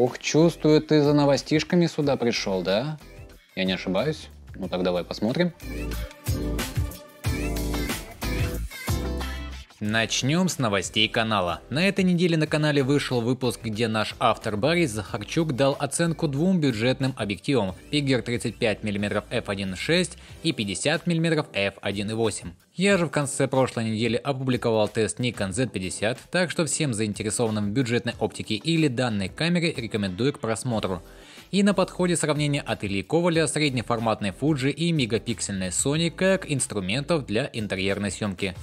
Ох, чувствую, ты за новостишками сюда пришел, да? Я не ошибаюсь? Ну так давай посмотрим. Начнем с новостей канала. На этой неделе на канале вышел выпуск, где наш автор Борис Захарчук дал оценку двум бюджетным объективам Pigger 35 мм f1.6 и 50 мм f1.8. Я же в конце прошлой недели опубликовал тест Nikon Z50, так что всем заинтересованным в бюджетной оптике или данной камере рекомендую к просмотру. И на подходе сравнение от Ильи Коваля среднеформатной Fuji и мегапиксельной Sony как инструментов для интерьерной съемки.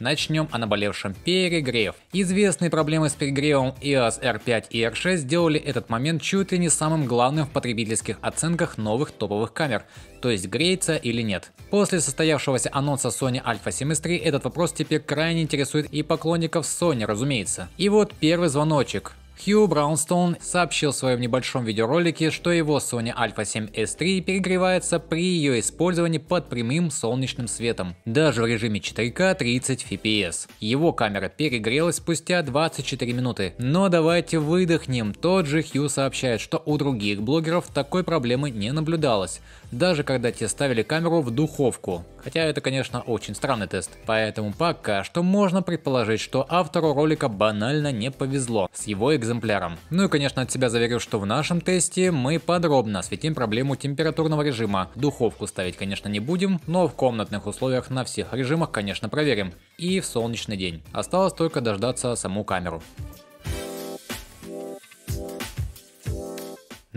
Начнем о наболевшем перегрев. Известные проблемы с перегревом EOS R5 и R6 сделали этот момент чуть ли не самым главным в потребительских оценках новых топовых камер, то есть греется или нет. После состоявшегося анонса Sony Alpha 7 III этот вопрос теперь крайне интересует и поклонников Sony, разумеется. И вот первый звоночек. Хью Браунстоун сообщил в своем небольшом видеоролике, что его Sony Alpha 7S III перегревается при ее использовании под прямым солнечным светом, даже в режиме 4К 30 FPS. Его камера перегрелась спустя 24 минуты. Но давайте выдохнем, тот же Хью сообщает, что у других блогеров такой проблемы не наблюдалось, даже когда те ставили камеру в духовку. Хотя это конечно очень странный тест, поэтому пока что можно предположить, что автору ролика банально не повезло с его экземпляром экземпляром. Ну и конечно от себя заверю, что в нашем тесте мы подробно осветим проблему температурного режима. Духовку ставить конечно не будем, но в комнатных условиях на всех режимах конечно проверим. И в солнечный день. Осталось только дождаться саму камеру.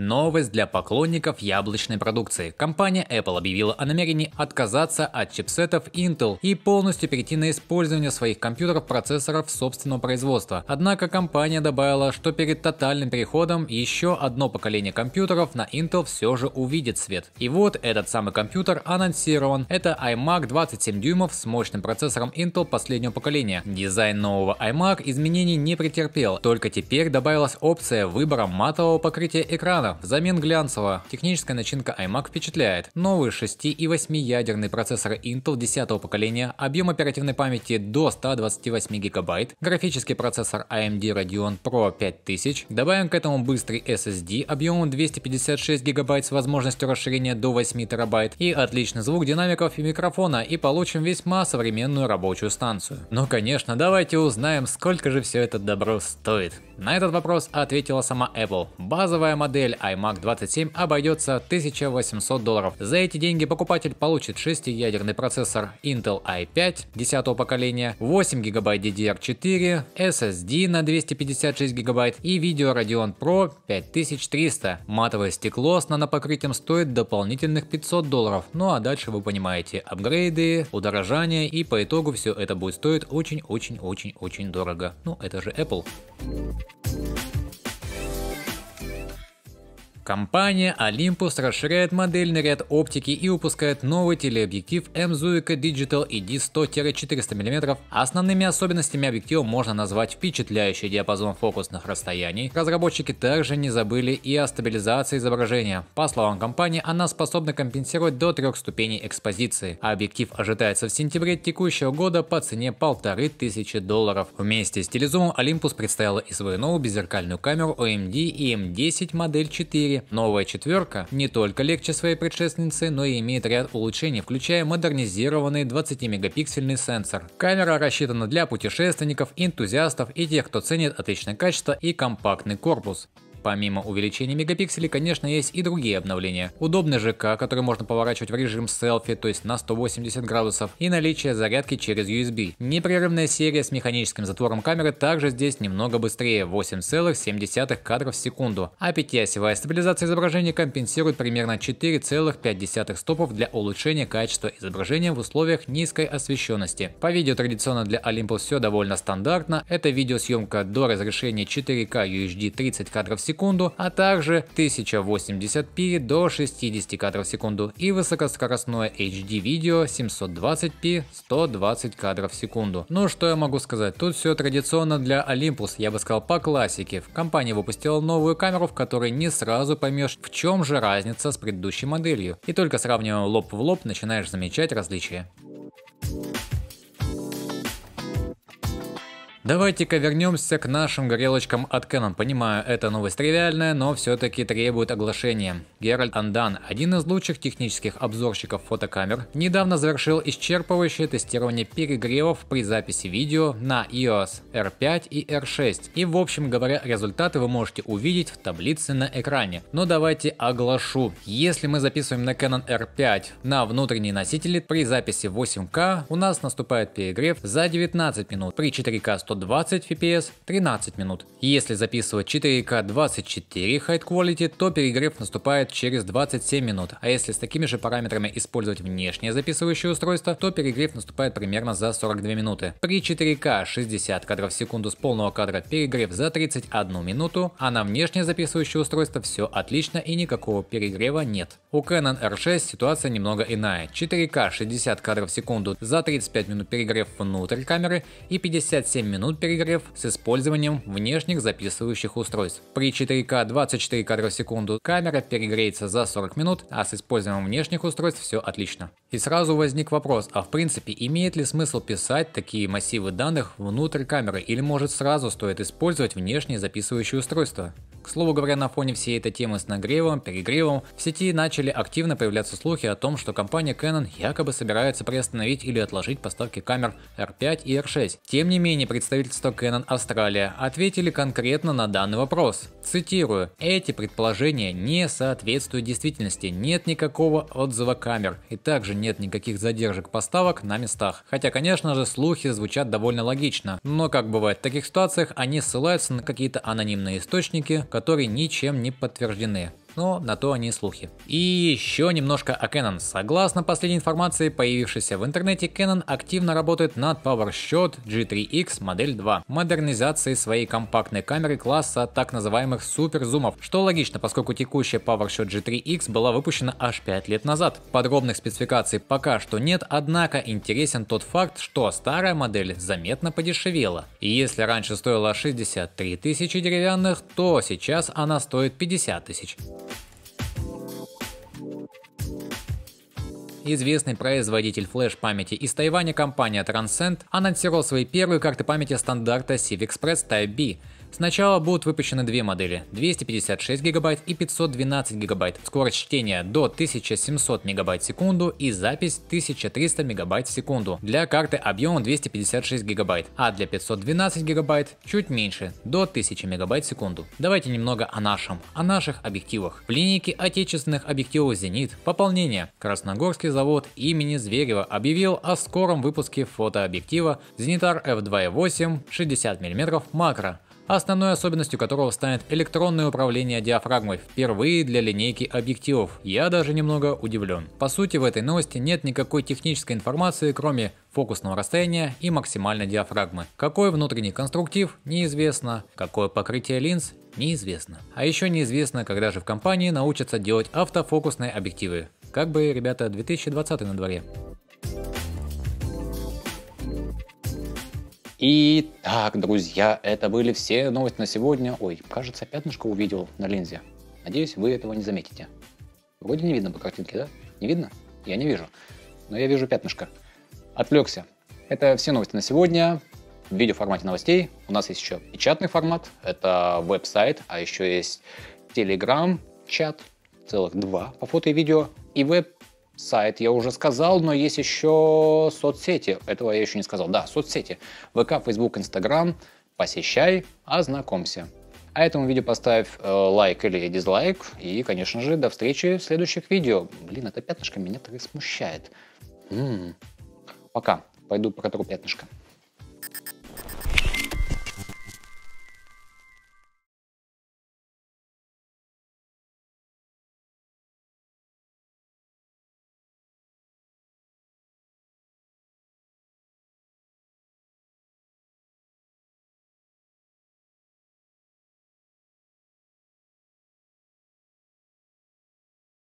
Новость для поклонников яблочной продукции. Компания Apple объявила о намерении отказаться от чипсетов Intel и полностью перейти на использование своих компьютеров процессоров собственного производства. Однако компания добавила, что перед тотальным переходом еще одно поколение компьютеров на Intel все же увидит свет. И вот этот самый компьютер анонсирован. Это iMac 27 дюймов с мощным процессором Intel последнего поколения. Дизайн нового iMac изменений не претерпел, только теперь добавилась опция выбора матового покрытия экрана взамен глянцевого. Техническая начинка iMac впечатляет. Новый 6 и 8 ядерный процессор Intel 10 поколения, объем оперативной памяти до 128 гигабайт, графический процессор AMD Radeon Pro 5000, добавим к этому быстрый SSD объемом 256 гигабайт с возможностью расширения до 8 терабайт и отличный звук динамиков и микрофона и получим весьма современную рабочую станцию. Но конечно давайте узнаем сколько же все это добро стоит. На этот вопрос ответила сама Apple. Базовая модель iMac 27 обойдется 1800 долларов. За эти деньги покупатель получит 6-ядерный процессор Intel i5 10 поколения, 8 ГБ DDR4, SSD на 256 ГБ и видео Radeon Pro 5300. Матовое стекло с нанопокрытием стоит дополнительных 500 долларов. Ну а дальше вы понимаете, апгрейды, удорожание и по итогу все это будет стоить очень-очень-очень-очень дорого. Ну это же Apple. Компания Olympus расширяет модельный ряд оптики и выпускает новый телеобъектив M-Zuica Digital ED100-400 мм. Основными особенностями объектива можно назвать впечатляющий диапазон фокусных расстояний. Разработчики также не забыли и о стабилизации изображения. По словам компании, она способна компенсировать до трех ступеней экспозиции. Объектив ожидается в сентябре текущего года по цене полторы тысячи долларов. Вместе с телезумом Olympus представила и свою новую беззеркальную камеру OMD EM10 модель 4 4. Новая четверка не только легче своей предшественницы, но и имеет ряд улучшений, включая модернизированный 20-мегапиксельный сенсор. Камера рассчитана для путешественников, энтузиастов и тех, кто ценит отличное качество и компактный корпус. Помимо увеличения мегапикселей, конечно, есть и другие обновления. Удобный ЖК, который можно поворачивать в режим селфи, то есть на 180 градусов, и наличие зарядки через USB. Непрерывная серия с механическим затвором камеры также здесь немного быстрее, 8,7 кадров в секунду, а пятиосевая стабилизация изображения компенсирует примерно 4,5 стопов для улучшения качества изображения в условиях низкой освещенности. По видео традиционно для Olympus все довольно стандартно, это видеосъемка до разрешения 4К UHD 30 кадров в секунду, секунду, а также 1080p до 60 кадров в секунду и высокоскоростное HD видео 720p 120 кадров в секунду. Ну что я могу сказать, тут все традиционно для Olympus, я бы сказал по классике. В компании выпустила новую камеру, в которой не сразу поймешь в чем же разница с предыдущей моделью. И только сравнивая лоб в лоб начинаешь замечать различия. Давайте-ка вернемся к нашим горелочкам от Canon. Понимаю, это новость тривиальная, но все-таки требует оглашения. Геральт Андан, один из лучших технических обзорщиков фотокамер, недавно завершил исчерпывающее тестирование перегревов при записи видео на EOS R5 и R6. И в общем говоря, результаты вы можете увидеть в таблице на экране. Но давайте оглашу. Если мы записываем на Canon R5 на внутренние носители при записи 8К, у нас наступает перегрев за 19 минут. При 4К 120 fps 13 минут. Если записывать 4К 24 High Quality, то перегрев наступает через 27 минут, а если с такими же параметрами использовать внешнее записывающее устройство, то перегрев наступает примерно за 42 минуты. При 4К 60 кадров в секунду с полного кадра перегрев за 31 минуту, а на внешнее записывающее устройство все отлично и никакого перегрева нет. У Canon R6 ситуация немного иная. 4К 60 кадров в секунду за 35 минут перегрев внутрь камеры и 57 минут перегрев с использованием внешних записывающих устройств. При 4К 24 кадра в секунду камера перегреется за 40 минут, а с использованием внешних устройств все отлично. И сразу возник вопрос, а в принципе имеет ли смысл писать такие массивы данных внутрь камеры или может сразу стоит использовать внешние записывающие устройства? К слову говоря, на фоне всей этой темы с нагревом, перегревом, в сети начали активно появляться слухи о том, что компания Canon якобы собирается приостановить или отложить поставки камер R5 и R6. Тем не менее, представительство Canon Австралия ответили конкретно на данный вопрос. Цитирую, эти предположения не соответствуют действительности, нет никакого отзыва камер и также нет никаких задержек поставок на местах. Хотя, конечно же, слухи звучат довольно логично, но как бывает в таких ситуациях, они ссылаются на какие-то анонимные источники, которые ничем не подтверждены но на то они слухи. И еще немножко о Canon. Согласно последней информации, появившейся в интернете, Canon активно работает над PowerShot G3X модель 2, модернизацией своей компактной камеры класса так называемых суперзумов, что логично, поскольку текущая PowerShot G3X была выпущена аж 5 лет назад. Подробных спецификаций пока что нет, однако интересен тот факт, что старая модель заметно подешевела. И если раньше стоила 63 тысячи деревянных, то сейчас она стоит 50 тысяч. Известный производитель флеш-памяти из Тайваня компания Transcend анонсировал свои первые карты памяти стандарта CivExpress Type-B Сначала будут выпущены две модели 256 ГБ и 512 ГБ. Скорость чтения до 1700 МБ в секунду и запись 1300 МБ в секунду для карты объемом 256 ГБ, а для 512 ГБ чуть меньше, до 1000 МБ в секунду. Давайте немного о нашем, о наших объективах. В линейке отечественных объективов Зенит пополнение. Красногорский завод имени Зверева объявил о скором выпуске фотообъектива Zenitar f2.8 60 мм макро основной особенностью которого станет электронное управление диафрагмой впервые для линейки объективов. Я даже немного удивлен. По сути в этой новости нет никакой технической информации, кроме фокусного расстояния и максимальной диафрагмы. Какой внутренний конструктив неизвестно, какое покрытие линз неизвестно. А еще неизвестно, когда же в компании научатся делать автофокусные объективы. Как бы, ребята, 2020 на дворе. Итак, друзья, это были все новости на сегодня. Ой, кажется, пятнышко увидел на линзе. Надеюсь, вы этого не заметите. Вроде не видно по картинке, да? Не видно? Я не вижу. Но я вижу пятнышко. Отвлекся. Это все новости на сегодня в видеоформате новостей. У нас есть еще печатный формат, это веб-сайт, а еще есть Telegram чат, целых два по фото и видео, и веб Сайт я уже сказал, но есть еще соцсети. Этого я еще не сказал. Да, соцсети. ВК, Facebook, Instagram. Посещай, ознакомься. А этому видео поставь э, лайк или дизлайк. И, конечно же, до встречи в следующих видео. Блин, это пятнышко меня так и смущает. М-м-м. Пока. Пойду протру пятнышко.